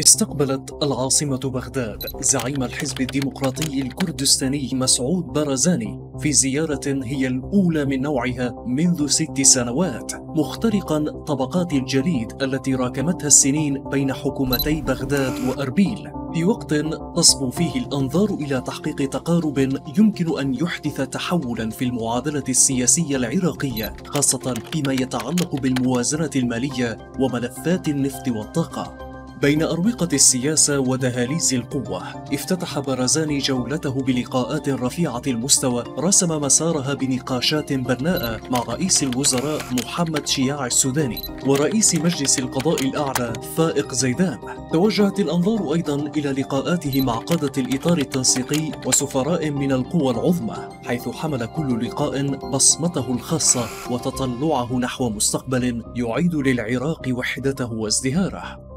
استقبلت العاصمة بغداد. زعيم الحزب الديمقراطي الكردستاني مسعود بارزاني في زيارة هي الأولى من نوعها منذ ست سنوات مخترقا طبقات الجليد التي راكمتها السنين بين حكومتي بغداد وأربيل. في وقت تصبو فيه الأنظار إلى تحقيق تقارب يمكن أن يحدث تحولا في المعادلة السياسية العراقية خاصة فيما يتعلق بالموازنة المالية وملفات النفط والطاقة. بين أروقة السياسة ودهاليز القوة. افتتح برزاني جولته بلقاءات رفيعة المستوى رسم مسارها بنقاشات بناءة مع رئيس الوزراء محمد شياع السوداني ورئيس مجلس القضاء الأعلى فائق زيدان. توجهت الأنظار أيضا إلى لقاءاته مع قادة الإطار التنسيقي وسفراء من القوى العظمى حيث حمل كل لقاء بصمته الخاصة وتطلعه نحو مستقبل يعيد للعراق وحدته وازدهاره.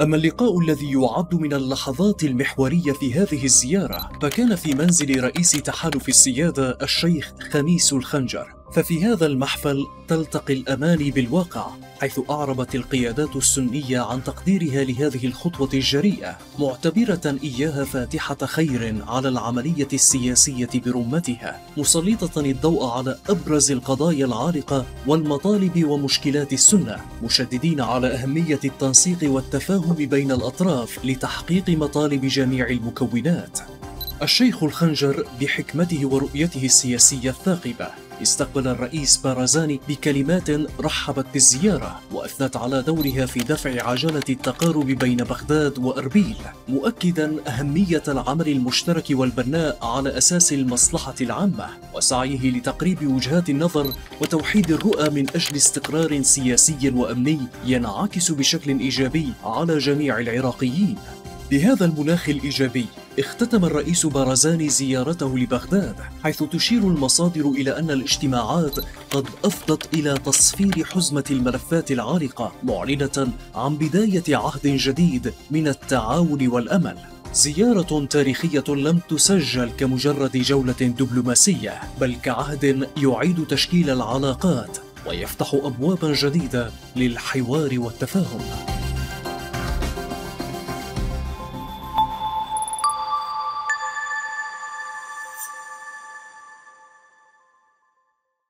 أما اللقاء الذي يعد من اللحظات المحورية في هذه الزيارة فكان في منزل رئيس تحالف السيادة الشيخ خميس الخنجر. ففي هذا المحفل تلتقي الأماني بالواقع حيث أعربت القيادات السنية عن تقديرها لهذه الخطوة الجريئة معتبرة إياها فاتحة خير على العملية السياسية برمتها مسلطة الضوء على أبرز القضايا العالقة والمطالب ومشكلات السنة مشددين على أهمية التنسيق والتفاهم بين الأطراف لتحقيق مطالب جميع المكونات. الشيخ الخنجر بحكمته ورؤيته السياسية الثاقبة. استقبل الرئيس بارزاني بكلمات رحبت بالزيارة وأثنت على دورها في دفع عجلة التقارب بين بغداد وأربيل مؤكدا أهمية العمل المشترك والبناء على أساس المصلحة العامة وسعيه لتقريب وجهات النظر وتوحيد الرؤى من أجل استقرار سياسي وأمني ينعكس بشكل إيجابي على جميع العراقيين. بهذا المناخ الإيجابي اختتم الرئيس بارزاني زيارته لبغداد حيث تشير المصادر إلى أن الاجتماعات قد أفضت إلى تصفير حزمة الملفات العالقة معلنة عن بداية عهد جديد من التعاون والأمل. زيارة تاريخية لم تسجل كمجرد جولة دبلوماسية بل كعهد يعيد تشكيل العلاقات ويفتح أبوابا جديدة للحوار والتفاهم.